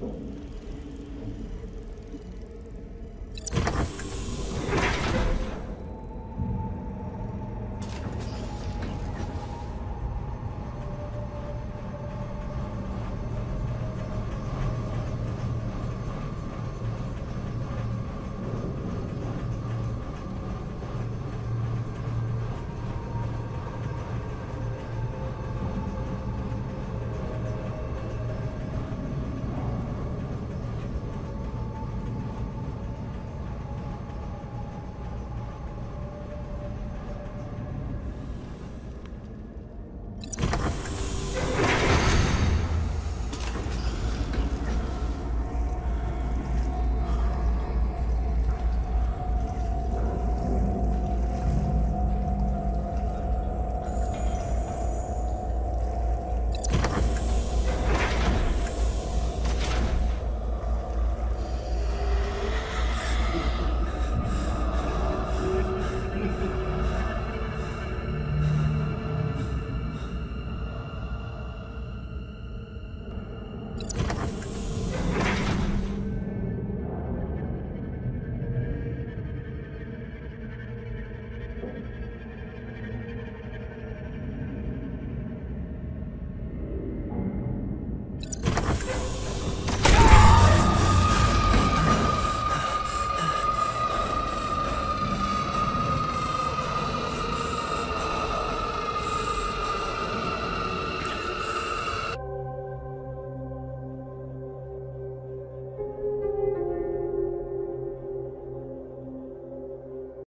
people.